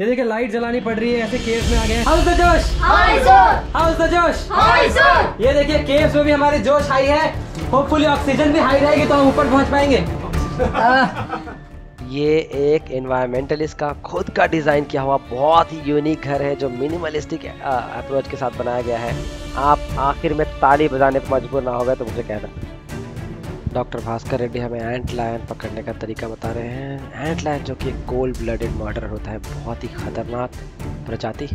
ये देखिए लाइट जलानी पड़ रही है ऐसे केव्स में आ गए how's the josh? How's the josh? ये देखिए केव्स में भी हमारे जोश हाई है। होपफुली ऑक्सीजन भी हाई रहेगी तो हम ऊपर पहुँच पाएँगे। ये एक इन्वायरमेंटलिस्ट का, खुद का डिज़ाइन किया हुआ बहुत ही यूनिक घर है, जो मिनिमलिस्टिक अप्रोच के साथ बनाया गया है। आप आखिर में ताली बजाने पर मजबूर ना हो गए तो मुझे कहना डॉक्टर भास्कर रेड्डी हमें एंट लायन पकड़ने का तरीका बता रहे हैं। एंट लायन जो कि एक कोल्ड ब्लडेड मर्डर होता है, बहुत ही खतरनाक प्रजाति,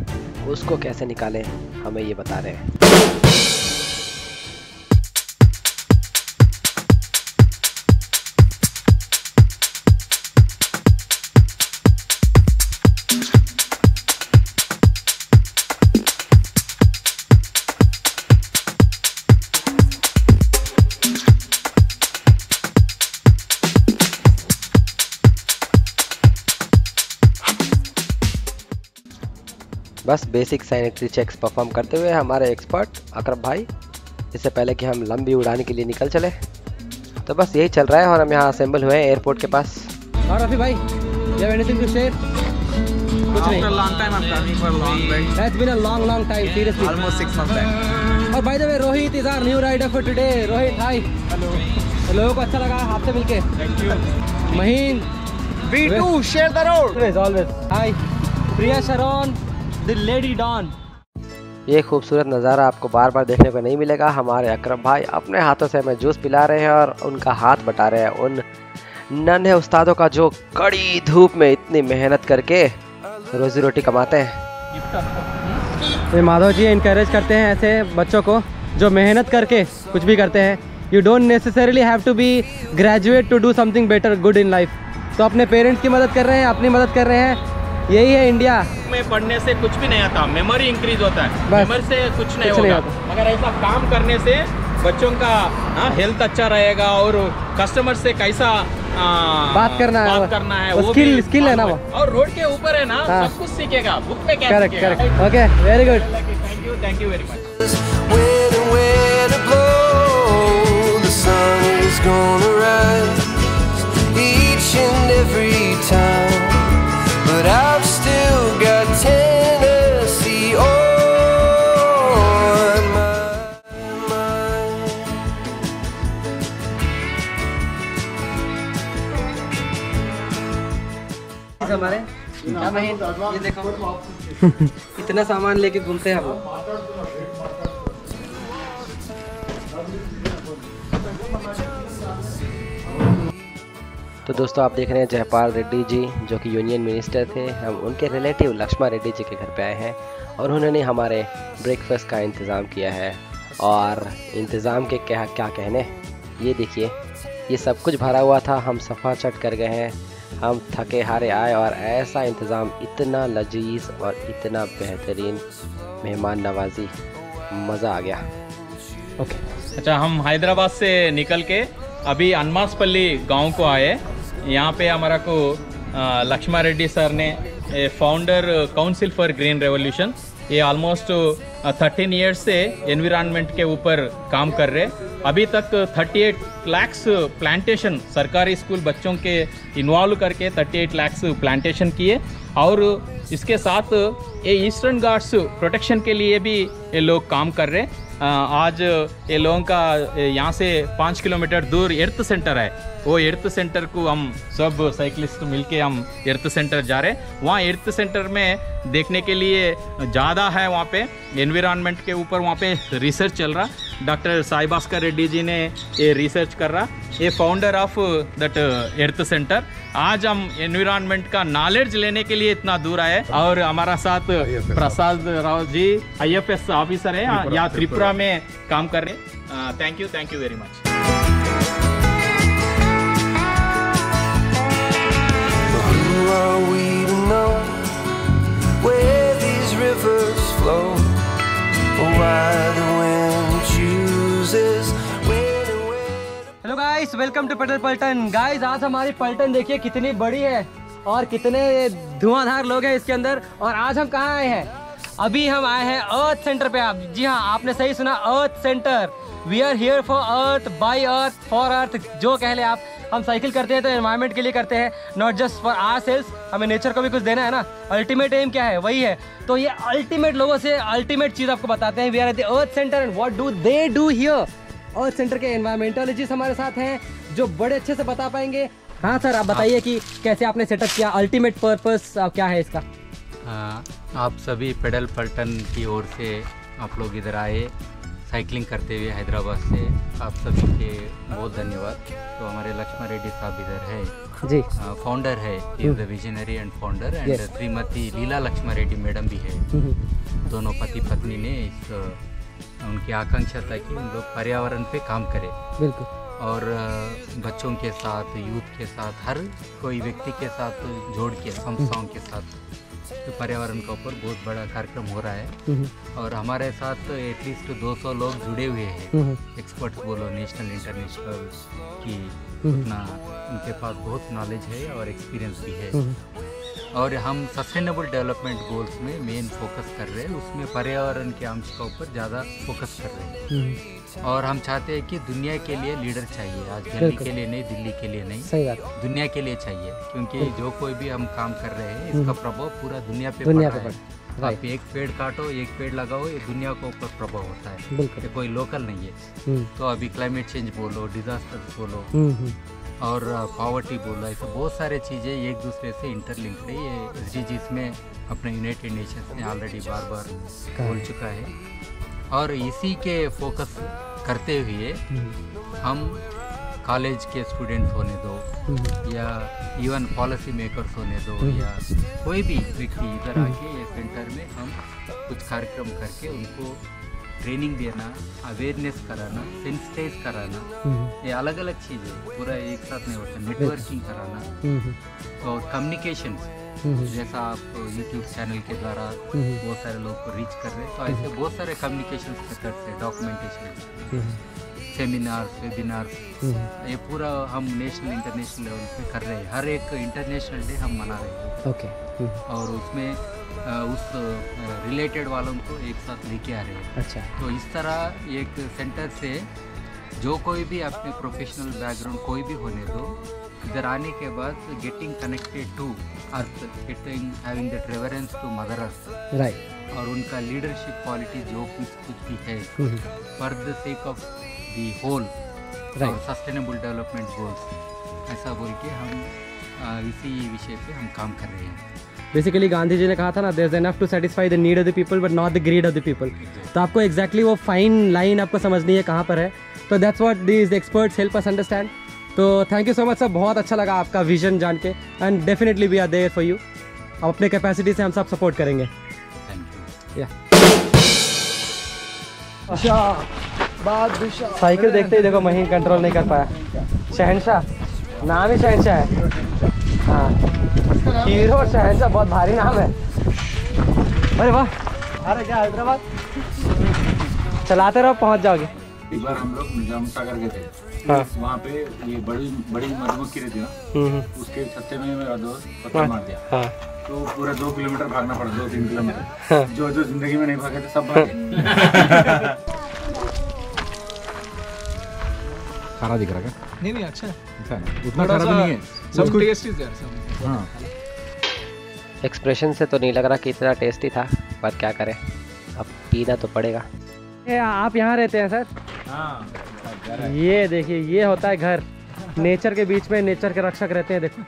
उसको कैसे निकालें, हमें ये बता रहे हैं। बस बेसिक सैनिटरी चेक्स परफॉर्म करते हुए हमारे एक्सपर्ट अकरम भाई इससे पहले कि हम लंबी उड़ान के लिए निकल चले। तो बस यही चल रहा है और हम यहाँ असेंबल हुए हैं एयरपोर्ट के पास। और रफी भाई you have anything to share कुछ नहीं। A long time, I'm coming for a long ride. It's been a long long time seriously. Almost six months time. और by the way Rohit is our new rider for today Rohit hi hello लोगों को अच्छा लगा आपसे मिलके। Thank you. महीन। V2, share the road. always always. Hi Priya Sharon the lady don. ये खूबसूरत नज़ारा आपको बार बार देखने को नहीं मिलेगा। हमारे अकरम भाई अपने हाथों से हमें जूस पिला रहे हैं और उनका हाथ बटा रहे हैं उन नन्हे उस्तादों का जो कड़ी धूप में इतनी मेहनत करके रोजी रोटी कमाते हैं। ये माधव जी इनकरेज करते हैं ऐसे बच्चों को जो मेहनत करके कुछ भी करते हैं। You don't necessarily have to be graduate to do something better good in life तो अपने पेरेंट्स की मदद कर रहे हैं अपनी मदद कर रहे हैं। यही है इंडिया में पढ़ने से कुछ भी नहीं आता। मेमोरी इंक्रीज होता है। मेमोरी से कुछ नहीं कुछ नहीं होगा। होता। मगर ऐसा काम करने से बच्चों का आ, हेल्थ अच्छा रहेगा और कस्टमर से कैसा आ, बात करना है, बात करना है वो भी skill है ना वो। और रोड के ऊपर है ना हाँ। सब कुछ सीखेगा। बुक में क्या correct correct okay very good thank you thank you very much gonna rise each and every time, but I've still got Tennessee on my mind. हमारे ये देखो इतना सामान लेके घूमते हैं हम तो दोस्तों, आप देख रहे हैं जयपाल रेड्डी जी, जो कि यूनियन मिनिस्टर थे। हम उनके रिलेटिव लक्ष्मा रेड्डी जी के घर पे आए हैं और उन्होंने हमारे ब्रेकफास्ट का इंतज़ाम किया है। और इंतज़ाम के क्या क्या कहने? ये देखिए, ये सब कुछ भरा हुआ था। हम सफ़ा चट कर गए हैं। हम थके हारे आए और ऐसा इंतज़ाम, इतना लजीज और इतना बेहतरीन मेहमान नवाजी, मज़ा आ गया। Okay okay. अच्छा हम हैदराबाद से निकल के अभी अनमासपल्ली गाँव को आए यहाँ पे हमारा को लक्ष्मा रेड्डी सर ने founder council for green revolution ये ऑलमोस्ट थर्टीन ईयर्स से एनवायरनमेंट के ऊपर काम कर रहे अभी तक 38 लैक्स प्लांटेशन सरकारी स्कूल बच्चों के इन्वॉल्व करके 38 लैक्स प्लांटेशन किए। और इसके साथ, ये ईस्टर्न गार्ड्स प्रोटेक्शन के लिए भी ये लोग काम कर रहे आज ये लोगों का यहाँ से पाँच किलोमीटर दूर एर्थ सेंटर है। वो एर्थ सेंटर को हम सब साइकिलिस्ट मिलके हम एर्थ सेंटर जा रहे हैं। वहाँ एर्थ सेंटर में देखने के लिए ज़्यादा है वहाँ पे एनवायरनमेंट के ऊपर वहाँ पे रिसर्च चल रहा। डॉक्टर साई भास्कर रेड्डी जी ने ये रिसर्च कर रहा। ये founder of that earth centre आज हम एनवायरनमेंट का नॉलेज लेने के लिए इतना दूर आए और हमारा साथ प्रसाद राव जी आईएफएस ऑफिसर है। यहाँ त्रिपुरा। में काम कर रहे thank you thank you very much are we to know where these rivers flow? Or why the wind chooses hello guys welcome to Patal Paltan guys आज हमारी पलटन देखिए, कितनी बड़ी है और कितने धुआंधार लोग हैं इसके अंदर। और आज हम कहाँ आए हैं? अभी हम आए हैं अर्थ सेंटर पे आप। जी हाँ आपने सही सुना earth centre we are here for earth by earth for earth जो कह ले आप। हम साइकिल करते हैं तो एनवायरनमेंट के लिए करते हैं not just for ourselves हमें नेचर को भी कुछ देना है ना। अल्टीमेट एम क्या है? वही है। तो ये अल्टीमेट लोगों से अल्टीमेट चीज़ आपको बताते हैं। We are at the earth centre and what do they do here earth centre के एनवायरमेंटोलॉजिस्ट हमारे साथ हैं जो बड़े अच्छे से बता पाएँगे। हाँ सर आप बताइए कि कैसे आपने सेटअप किया? अल्टीमेट पर्पस क्या है इसका? आ, आप सभी पेडल पल्टन की ओर से आप लोग इधर आए। साइकिलिंग करते हुए हैदराबाद से। आप सभी के बहुत धन्यवाद। तो हमारे लक्ष्मण रेड्डी साहब इधर है। जी। फाउंडर है। Is the visionary and founder and Shrimati Leela Laxman Reddy madam भी है। हम्म, दोनों पति पत्नी ने इस उनकी आकांक्षा था कि उन लोग पर्यावरण पे काम करें। बिल्कुल। और बच्चों के साथ यूथ के साथ हर कोई व्यक्ति के साथ जोड़ के संस्थाओं के साथ। तो पर्यावरण के ऊपर बहुत बड़ा कार्यक्रम हो रहा है। हम्म, और हमारे साथ एटलीस्ट 200 लोग जुड़े हुए हैं। हम्म, एक्सपर्ट्स बोलो नेशनल इंटरनेशनल की हम्म, अपना उनके पास बहुत नॉलेज है और एक्सपीरियंस भी है। हम्म, और हम सस्टेनेबल डेवलपमेंट गोल्स में मेन फोकस कर रहे हैं। उसमें पर्यावरण के अंश के ऊपर ज़्यादा फोकस कर रहे हैं। हम्म, और हम चाहते हैं कि दुनिया के लिए लीडर चाहिए। आज दिल्ली के लिए नहीं दिल्ली के लिए नहीं। सही बात। दुनिया के लिए चाहिए क्योंकि जो कोई भी हम काम कर रहे हैं इसका प्रभाव पूरा दुनिया पे दुनिया पे है। आप एक पेड़ काटो एक पेड़ लगाओ ये दुनिया को ऊपर प्रभाव होता है। बिल्कुल। ये कोई लोकल नहीं है। हम्म, तो अभी क्लाइमेट चेंज बोलो डिजास्टर बोलो हम्म, हम्म, और पॉवर्टी बोलो ऐसे बहुत सारे चीज़ें एक दूसरे से इंटरलिंक्ड है। ये एस में अपने यूनाइटेड नेशंस ने ऑलरेडी बार बार बोल चुका है। और इसी के फोकस करते हुए हम्म, हम कॉलेज के स्टूडेंट्स होने दो हम्म, या इवन पॉलिसी मेकर्स होने दो या कोई भी व्यक्ति इधर आके ये सेंटर में हम कुछ कार्यक्रम करके उनको ट्रेनिंग देना अवेयरनेस कराना सेंसिटाइज कराना हम्म, ये अलग अलग चीज़ें पूरा एक साथ नहीं होता नेटवर्किंग कराना हम्म, और कम्युनिकेशन हम्म, जैसा आप यूट्यूब चैनल के द्वारा बहुत सारे लोग को रीच कर रहे हैं तो ऐसे बहुत सारे कम्युनिकेशन मेथड्स है डॉक्यूमेंटेशन सेमिनार्स वेबिनार्स ये पूरा हम नेशनल इंटरनेशनल लेवल पे कर रहे हैं। हर एक इंटरनेशनल डे हम मना रहे हैं। ओके और उसमें उस रिलेटेड वालों को एक साथ लेके आ रहे हैं। अच्छा। तो इस तरह एक सेंटर से जो कोई भी अपने प्रोफेशनल बैकग्राउंड कोई भी होने दो इधर आने के बाद getting connected to earth getting having that reverence to mother earth right और उनका लीडरशिप क्वालिटी जो कुछ कुछ भी है for the sake of the whole. Sustainable development goals ऐसा बोल के हम इसी विषय पे हम काम कर रहे हैं। बेसिकली गांधी जी ने कहा था ना there enough to satisfy the need of the people but not the greed of the people तो आपको एग्जैक्टली वो फाइन लाइन आपको समझनी है कहाँ पर है। तो that's what these experts help us understand तो thank you so much sir बहुत अच्छा लगा आपका विजन जान के and definitely we are there for you अब अपने कैपेसिटी से हम सब सपोर्ट करेंगे। थैंक यू या साइकिल देखते ही देखो महीन कंट्रोल नहीं कर पाया। शहनशाह नाम ही शहनशाह है। हाँ। हीरो शहनशाह बहुत भारी नाम है। अरे वाह। अरे क्या हैदराबाद? चलाते रहो पहुँच जाओगे। एक बार हम लोग निज़ाम सागर गए थे। हाँ। वहाँ पे ये बड़ी बड़ी मधुमक्खी रहती है ना? हम्म, हम्म, उसके छत्ते में मेरा दोस्त पत्थर मार दिया। हाँ। तो पूरा दो किलोमीटर भागना पड़ा दो तीन किलोमीटर। हाँ। जो जो ज़िंदगी में नहीं भागे थे सब भागे। खारा दिख रहा क्या? नहीं नहीं अच्छा अच्छा उतना खारा भी नहीं है। सब टेस्ट इज़ देयर सब हाँ। एक्सप्रेशन से तो नहीं लग रहा कि इतना टेस्टी था पर क्या करें? अब पीना तो पड़ेगा। ये आप यहाँ रहते हैं सर? ये देखिए ये होता है घर। नेचर के बीच में नेचर के रक्षक रहते हैं देखो।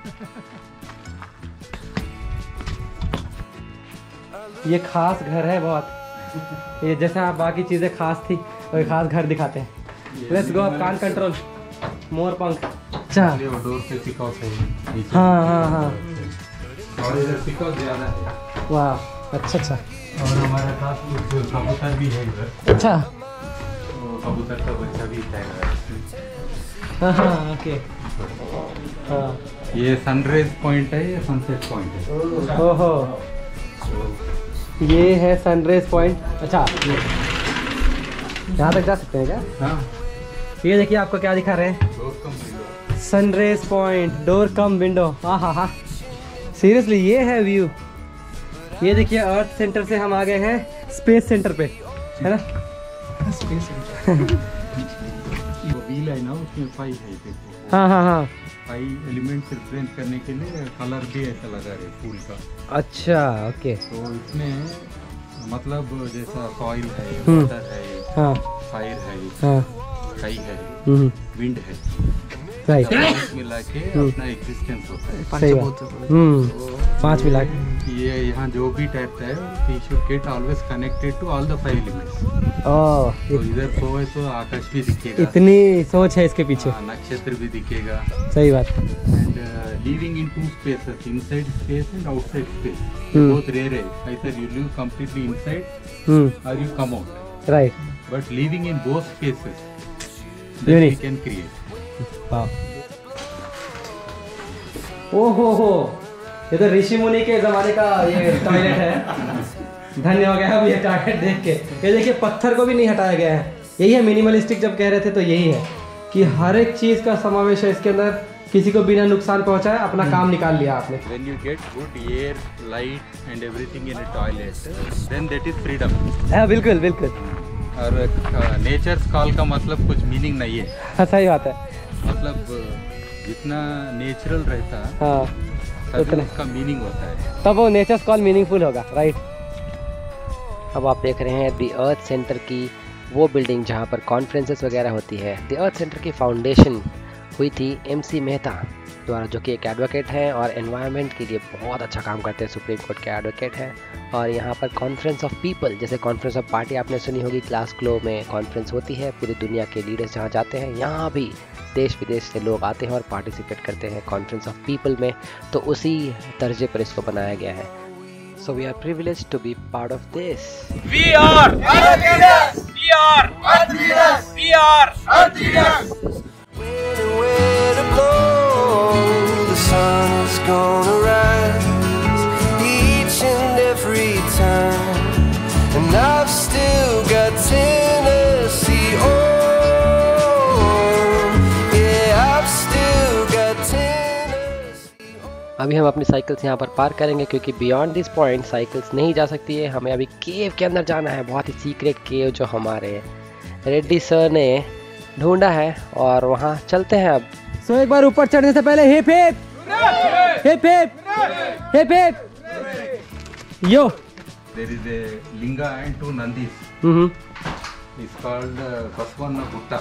ये खास घर है बहुत। ये जैसे आप बाकी चीज़ें खास थी तो खास घर दिखाते हैं। लेट्स गो आप कान कंट्रोल मोर पंख। अच्छा। डोर पे है हाँ हाँ हाँ। और इधर ज़्यादा है। वाह अच्छा अच्छा। और हमारे पास कुछ कबूतर भी है इधर। अच्छा। कबूतर का बच्चा भी है हाँ हाँ ओके। हाँ। ये सनराइज पॉइंट है ये सनसेट पॉइंट है। ओहो। ये है सनराइज पॉइंट अच्छा यहाँ तक जा सकते हैं क्या? हाँ। ये देखिए आपको क्या दिखा रहे हैं। Sunrise point door cum window हाँ हाँ हाँ सीरियसली ये है व्यू ये देखिए अर्थ सेंटर से हम आ गए हैं स्पेस सेंटर पे. है ना? स्पेस वो व्हील है ना उसमें फाइव है हाँ हाँ हाँ. फाइव एलिमेंट्स रिप्रेजेंट करने के लिए कलर भी ऐसा लगा रहे फूल का. अच्छा ओके तो इसमें मतलब जैसा सॉइल है हम्म। वाटर है हाँ. फायर है हाँ. स्काई है हम्म. विंड है. राइट सब मिला के अपना एग्जिस्टेंस होता है. सही बात। हम्म। पाँच मिला के। ये यहाँ जो भी टाइप है we should get always connected to all the five elements oh तो इधर है तो आकाश भी दिखेगा। इतनी सोच है इसके पीछे। हाँ, नक्षत्र भी दिखेगा। सही बात। And living in two spaces inside space and outside space Hmm. बहुत रेयर है। You live completely inside hmm or you come out. Right but living in both spaces that we can create. ओ हो हो. ये तो ऋषि मुनि के जमाने का ये टॉयलेट है। धन्य हो गया अब ये टॉयलेट देख के। ये देखिए पत्थर को भी नहीं हटाया गया है। यही है मिनिमलिस्टिक जब कह रहे थे तो यही है कि हर एक चीज़ का समावेश है इसके अंदर। किसी को बिना नुकसान पहुँचाए अपना काम निकाल लिया आपने। When you get good air light and everything in a toilet then that is freedom. हाँ बिल्कुल बिल्कुल। और नेचर कॉल का मतलब कुछ मीनिंग नहीं है। हाँ सही बात है। मतलब जितना नेचुरल रहता हाँ उतना। उसका मीनिंग होता है। तब वो नेचर कॉल मीनिंगफुल होगा राइट अब आप देख रहे हैं दी अर्थ सेंटर की वो बिल्डिंग जहाँ पर कॉन्फ्रेंसेस वगैरह होती है। दी अर्थ सेंटर की फाउंडेशन हुई थी एम सी मेहता द्वारा जो कि एक एडवोकेट हैं और एनवायरनमेंट के लिए बहुत अच्छा काम करते हैं। सुप्रीम कोर्ट के एडवोकेट हैं और यहाँ पर कॉन्फ्रेंस ऑफ़ पीपल जैसे कॉन्फ्रेंस ऑफ़ पार्टी आपने सुनी होगी क्लास क्लो में कॉन्फ्रेंस होती है पूरी दुनिया के लीडर्स जहाँ जाते हैं यहाँ भी देश विदेश से लोग आते हैं और पार्टिसिपेट करते हैं कॉन्फ्रेंस ऑफ़ पीपल में तो उसी दर्जे पर इसको बनाया गया है। So we are privilege to be part of this When and where to blow, the sun's gonna rise each and every time. And I've still got अभी हम अपनी साइकिल्स यहाँ पर पार्क करेंगे क्योंकि बियॉन्ड दिस पॉइंट साइकिल्स नहीं जा सकती है। हमें अभी केव के अंदर जाना है। बहुत ही सीक्रेट केव जो हमारे रेड्डी सर ने ढूंढा है और वहाँ चलते हैं अब। सो एक बार ऊपर चढ़ने से पहले hip hip hip hip hip hip yo there is a linga and two nandis. Hmm it's called uh, Baswana Gutta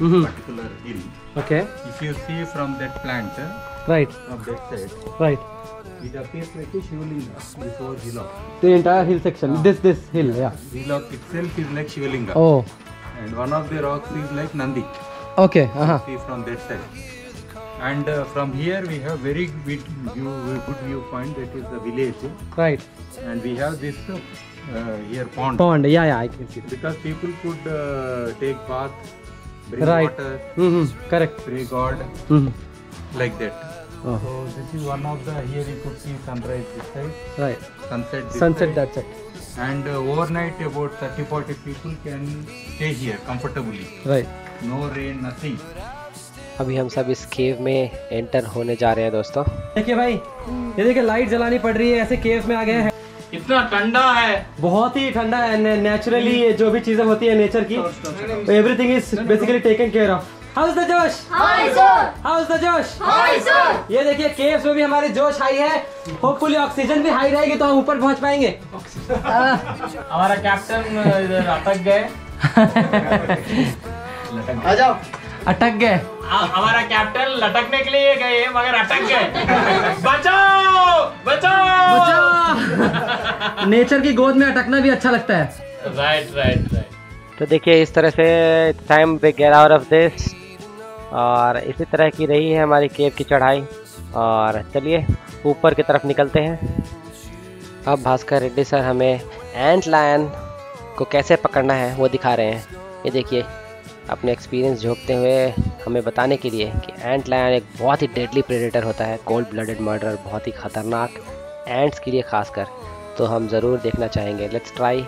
mm -hmm. particular hill. Okay. If you see from that plant, uh, right, From that side, right, it appears like a Shivalinga before hillock. The entire hill section, ah. this this hill, yeah. Hillock itself is like Shivalinga. Oh. And one of the rocks is like Nandi. Okay. Uh -huh. See from that side. And uh, from here we have very good view, good viewpoint. That is the village. Right. And we have this uh, here pond. Pond. Yeah, yeah, I can see. Because people could uh, take bath Right. water hmm correct pray god hmm like that Oh. so this is one of the here you could see sunrise this side right sunset this sunset side. That's it and uh, overnight about 30 40 people can stay here comfortably right no rain nothing अभी हम सब इस केव में enter होने जा रहे हैं दोस्तों देखिए भाई ये देखिए लाइट जलानी पड़ रही है ऐसे केव में आ गए हैं इतना ठंडा है। बहुत ही ठंडा है नेचुरली ये जो भी चीज़ें होती है नेचर की everything is basically taken care of how's the josh how's the josh ये देखिए केव्स में भी हमारे जोश हाई है। होपफुली ऑक्सीजन भी हाई रहेगी तो हम ऊपर पहुँच पाएँगे। हमारा कैप्टन इधर अटक गए। अटक गए। हमारा कैप्टन लटकने के लिए गए मगर अटक गए। बचाओ बचाओ। नेचर की गोद में अटकना भी अच्छा लगता है। राइट राइट राइट तो देखिए इस तरह से time way get out of this और इसी तरह की रही है हमारी केव की चढ़ाई। और चलिए ऊपर की तरफ़ निकलते हैं। अब भास्कर रेड्डी सर हमें एंट लायन को कैसे पकड़ना है वो दिखा रहे हैं। ये देखिए अपने एक्सपीरियंस झोंकते हुए हमें बताने के लिए कि एंट लायन एक बहुत ही डेडली प्रेडेटर होता है कोल्ड ब्लडेड मर्डर बहुत ही ख़तरनाक एंट्स के लिए खासकर। तो हम ज़रूर देखना चाहेंगे। Let's try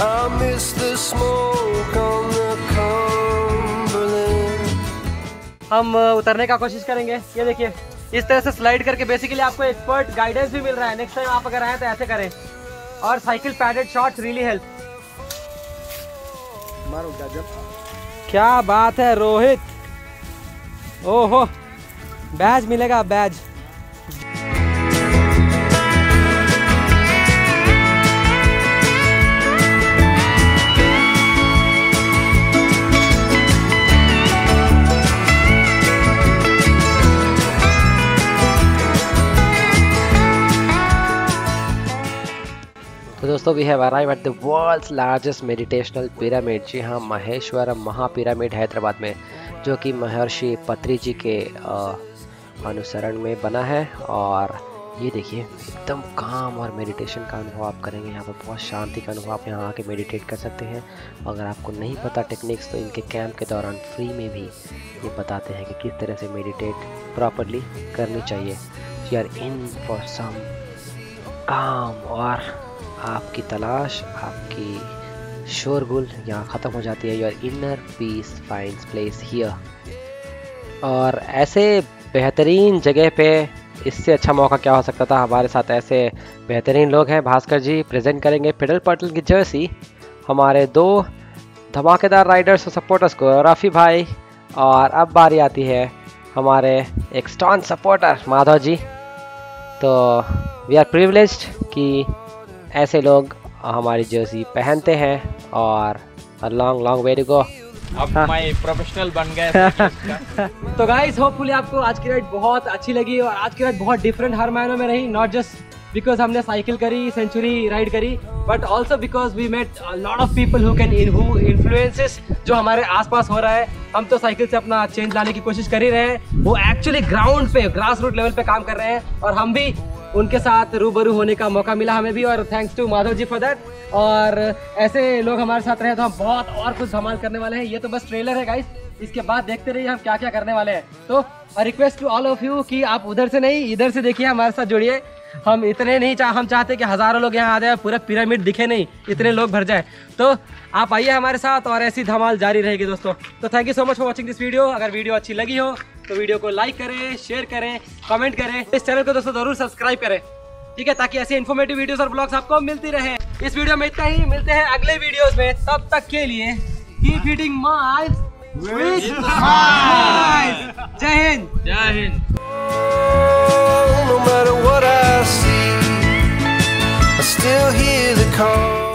I miss the smoke on the Cumberland. हम उतरने का कोशिश करेंगे। ये देखिए इस तरह से स्लाइड करके बेसिकली आपको एक्सपर्ट गाइडेंस भी मिल रहा है। नेक्स्ट टाइम आप अगर आए तो ऐसे करें। और cycle padded shorts really help क्या बात है रोहित। ओहो बैज मिलेगा बैज। दोस्तों we have arrive at the world's largest meditational pyramid जी हाँ महेश्वरम महापिरामिड हैदराबाद में, जो कि महर्षि पत्री जी के अनुसरण में बना है। और ये देखिए, एकदम काम और मेडिटेशन का अनुभव आप करेंगे। यहाँ पर बहुत शांति का अनुभव आप यहाँ आके मेडिटेट कर सकते हैं। अगर आपको नहीं पता टेक्निक्स तो इनके कैंप के दौरान फ्री में भी ये बताते हैं कि किस तरह से मेडिटेट प्रॉपरली करनी चाहिए। You are in for some काम और आपकी तलाश, आपकी शोरगुल यहाँ ख़त्म हो जाती है। Your inner peace finds place here और ऐसे बेहतरीन जगह पे इससे अच्छा मौका क्या हो सकता था? हमारे साथ ऐसे बेहतरीन लोग हैं। भास्कर जी प्रेजेंट करेंगे पिडल पटल की जर्सी हमारे दो धमाकेदार राइडर्स और सपोर्टर्स को, राफ़ी भाई और अब बारी आती है हमारे एक स्टॉन सपोर्टर माधव जी। तो वी आर प्रिविलेज्ड कि ऐसे लोग हमारी जर्सी पहनते हैं और long long way to go अब मैं प्रोफेशनल बन का। तो गाइस होपफुली आपको आज की राइड बहुत अच्छी लगी और आज की राइड बहुत डिफरेंट हर मायनों में रही नॉट जस्ट बिकॉज़ हमने साइकिल करी सेंचुरी राइड करी but also because we met lot of people who can who influences जो हमारे आसपास हो रहा है। हम तो साइकिल से अपना चेंज लाने की कोशिश कर ही रहे हैं। वो एक्चुअली ग्राउंड पे ग्रास रूट लेवल पे काम कर रहे हैं और हम भी उनके साथ रूबरू होने का मौका मिला हमें भी, और thanks to Madhav ji for that और ऐसे लोग हमारे साथ रहे तो हम बहुत और कुछ धमाल करने वाले हैं। ये तो बस ट्रेलर है गाइस इसके बाद देखते रहिए हम क्या क्या करने वाले हैं। तो request to all of you कि आप उधर से नहीं, इधर से देखिए हमारे साथ जुड़िए। हम इतने नहीं चाह हम चाहते कि हज़ारों लोग यहाँ आ जाए, पूरा पिरामिड दिखे नहीं, इतने लोग भर जाए। तो आप आइए हमारे साथ, और ऐसी धमाल जारी रहेगी, दोस्तों। तो thank you so much for watching this video अगर वीडियो अच्छी लगी हो तो वीडियो को लाइक करें शेयर करें कमेंट करें। इस चैनल को दोस्तों ज़रूर सब्सक्राइब करें। ठीक है ताकि ऐसे इन्फॉर्मेटिव वीडियोस और ब्लॉग्स आपको मिलती रहे। इस वीडियो में इतना ही। मिलते हैं अगले वीडियोस में। तब तक के लिए कीप माइल्स जय हिंद। जय Hind. No matter what I see, I still hear the call.